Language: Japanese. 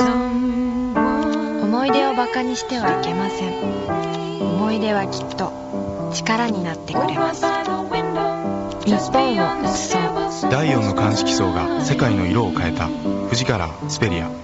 思い出をバカにしてはいけません。思い出はきっと力になってくれます。日本を映そう第4の鑑識層が世界の色を変えた。フジカラースペリア。